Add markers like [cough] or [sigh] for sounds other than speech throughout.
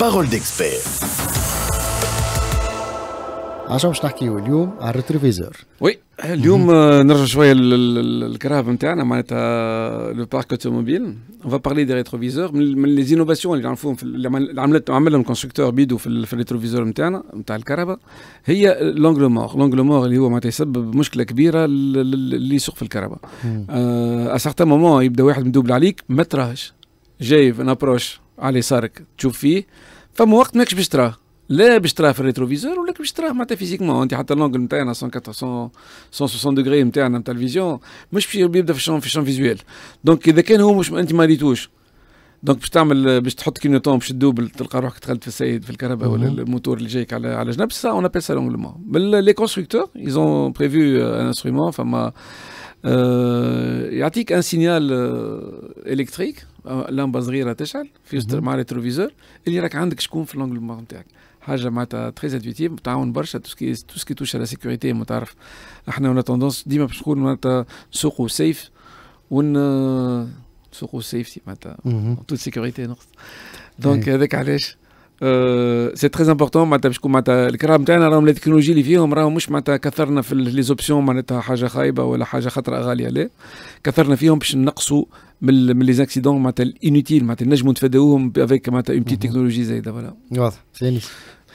parole d'expert. عشان باش نحكيو اليوم على ال rétroviseur oui اليوم آه، نرجع شوية للكرهب نتاعنا معناتها le parc automobile on va parler des rétroviseurs من les innovations اللي نعرفوهم اللي عملت عملهم constructeur بيدو في, في ال rétroviseur نتاعنا نتاع الكرهبة. هي l'angle mort l'angle mort اللي هو معناتها يسبب مشكلة كبيرة اللي يسوق في الكرهبة. à certains moments يبدأ واحد مدوبل عليك ما تراهش. جاي في approche على يسارك تشوف فيه فما وقت ماكش باش تراه. لا باش تراه في ال rétroviseur ولا باش تراه معناتها physiquement. انت حتى l'angle نتاعنا 160 degrés نتاعنا نتاع ال vision مش باش يبدا في ال champ في ال champ visuel donc إذا كان هو مش أنت ما ريتوش. donc باش تعمل باش تحط clignotant باش تدوبل تلقى روحك دخلت في السيد في الكرهبة ولا الموتور اللي جايك على على جنب. ça on appelle ça l'angle mort les constructeurs ils ont prévu un instrument فما يعطيك un signal électrique لامبه صغيره تشعل في مع ال rétroviseur اللي راك عندك شكون في l'angle mort نتاعك حاجة معناتها très intuitive تعاون برشا tout ce qui tout ce qui touche à la sécurité ما تعرف إحنا ولا tendance ديما باش نقول معناتها نسوقوا safe ون نسوقوا safety معناتها toute sécurité نقصد donc هذاك علاش c'est très important معناتها باش تكون معناتها الكراهب نتاعنا راهم التكنولوجي اللي فيهم راهم مش معناتها كثرنا في les options معناتها حاجة خايبه ولا حاجة خطره غاليه لا كثرنا فيهم باش نقصوا من من les accidents معناتها ال inutiles معناتها نجموا نتفاداوهم avec معناتها une petite technologie زايده voilà واضح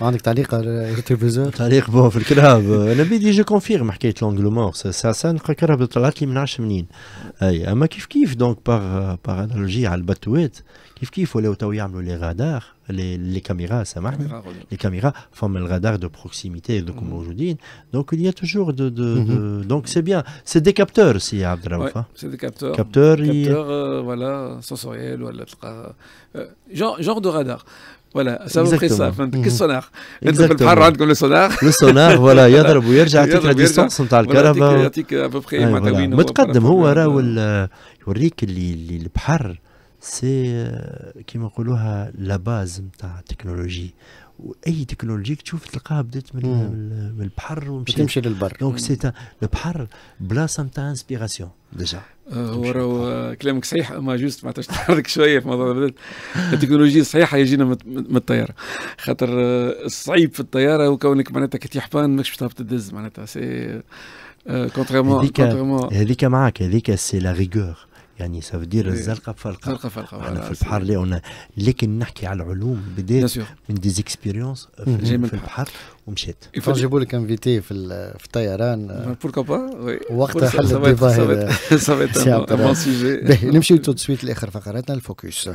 عندك تعليق على التلفزيون؟ تعليق bon في الكراهب [laughs] أنا بيدي je confirme حكاية l'angle mort. ça ça نلقى كراهب طلعت لي من عرفش منين. أي أما كيف كيف donc par par analogie على الباتوات كيف كيف ولاو تو يعملوا les radars les, les caméras سامحني les caméras فما ال radar de proximité donc موجودين دونك il y a toujours de de, de donc c'est bien. C'est des capteurs سي عبد الرؤوف سي des capteurs capteurs capteurs voilà sensoriels ولا تلقى genre de radar voilà ça après ça فهمت كالسونار أنتم في البحر عندكم le sonar le sonar voilà يضرب ويرجع يعطيك la distance نتاع الكرهبة يعطيك ابوبخي معناتها وين متقدم هو راهو يوريك اللي اللي البحر c'est كيما نقولوها la base نتاع التكنولوجي وأي تكنولوجي تشوف تلقاها بدات من, من البحر ومشي تمشي للبر. donc c'est البحر بلاصه نتاع inspiration déjà هو راهو كلامك صحيح أما juste معناتها تحرك شوية في موضوع التكنولوجيا الصحيحة يجينا من الطيارة. خاطر الصعيب في الطيارة هو كونك معناتها كي تحبان ماكش باش تهبط تدز معناتها c'est contrairement هذيك معاك هذيك c'est la rigueur يعني ça veut dire الزلقه فلقه زلقه فلقه إحنا في البحر اللي لكن نحكي على العلوم بدات من des expériences في, في البحر ومشيت. نجيبوا لك انفيتي في في الطيران pourquoi pas وقتها حل ال débat هذا نمشيو tout de suite لآخر فقراتنا ال focus.